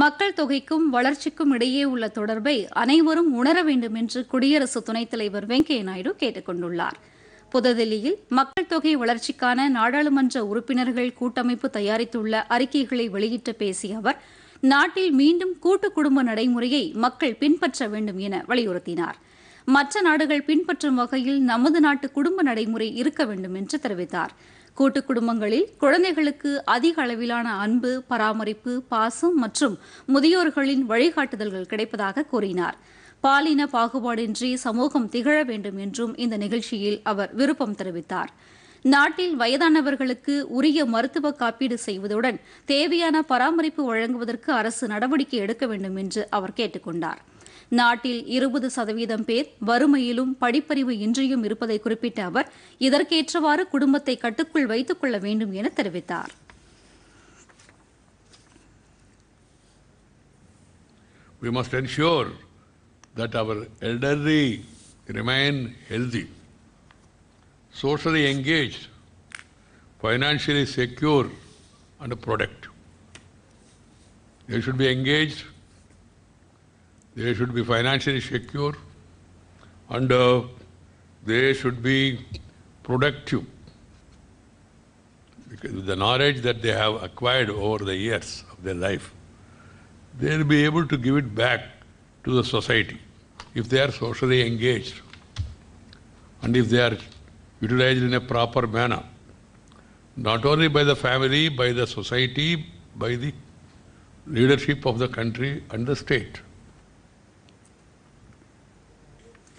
மக்கள் தொகைக்கும் வளர்ச்சிக்கும் இடையே உள்ள தொடர்பை அனைவரும் உணர வேண்டும் என்று குடியரசு துணைத் தலைவர் வெங்கையா நாயுடு கேட்டுக் கொண்டுள்ளார். புதுதில்லியில் மக்கள் தொகை வளர்ச்சிக்கான நாடாளுமன்ற உறுப்பினர்கள் கூட்டமைப்பு தயாரித்துள்ள அறிக்கைகளை வெளியிட்டு பேசிய அவர் நாட்டில் மீண்டும் கூட்டு குடும்ப நடைமுறையை மக்கள் பின்பற்ற வேண்டும் என வலியுறுத்தினார். மற்ற நாடுகள் பின்பற்றும் வகையில் நமது நாட்டு குடும்ப நடைமுறை இருக்க வேண்டும் என்று தெரிவித்தார். கூட்டு குடும்பங்களில் குழந்தைகளுக்கு அதிக அளவிலான அன்பு பராமரிப்பு பாசம் மற்றும் முதியோர்களின் வழிகாட்டுதல்கள் கிடைப்பதாக கூறினார். பாலின பாகுபாடின்றி சமூகம் திகழ வேண்டும் என்றும் இந்த நிகழ்ச்சியில் அவர் விருப்பம் தெரிவித்தார். நாட்டில் வயதானவர்களுக்கு உரிய மருத்துவ காப்பீடு செய்வதுடன் தேவையான பராமரிப்பு வழங்குவதற்கு அரசு நடவடிக்கை எடுக்க வேண்டும் என்று அவர் கேட்டுக் கொண்டாா் நாட்டில் இருபது சதவீதம் பேர் வறுமையிலும் படிப்பறிவு இன்றியும் இருப்பதை குறிப்பிட்ட அவர் இதற்கேற்றவாறு குடும்பத்தை கட்டுக்குள் வைத்துக் கொள்ள வேண்டும் என தெரிவித்தார் We must ensure that our elderly remain healthy, socially engaged, financially secure, and productive. They should be engaged, they should be financially secure, and uh, they should be productive. Because the knowledge that they have acquired over the years of their life, they will be able to give it back to the society if they are socially engaged and if they are utilized in a proper manner, not only by the family, by the society, by the leadership of the country and the state.